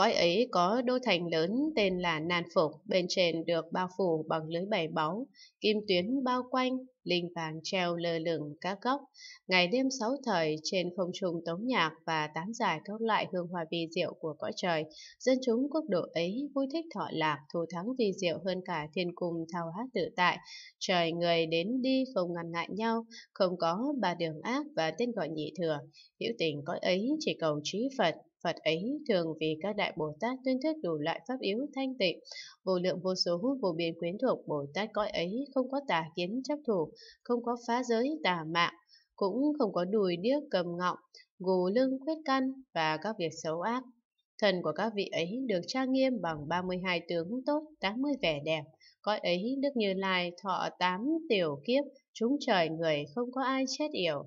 Cõi ấy có đô thành lớn tên là Nan Phục, bên trên được bao phủ bằng lưới bảy báu, kim tuyến bao quanh, linh vàng treo lơ lửng các góc. Ngày đêm sáu thời trên không trung tống nhạc và tán giải các loại hương hoa vi diệu của cõi trời, dân chúng quốc độ ấy vui thích thọ lạc, thù thắng vi diệu hơn cả thiên cung thao hát tự tại. Trời người đến đi không ngăn ngại nhau, không có ba đường ác và tên gọi nhị thừa. Hữu tình cõi ấy chỉ cầu trí Phật, Phật ấy thường vì các đại Bồ Tát tuyên thức đủ loại pháp yếu thanh tịnh, vô lượng vô số vô biên quyến thuộc Bồ Tát cõi ấy không có tà kiến chấp thủ, không có phá giới tà mạng, cũng không có đùi điếc cầm ngọng, gù lưng khuyết căn và các việc xấu ác. Thần của các vị ấy được trang nghiêm bằng 32 tướng tốt, 80 vẻ đẹp. Cõi ấy Đức Như Lai thọ 8 tiểu kiếp, chúng trời người không có ai chết yểu.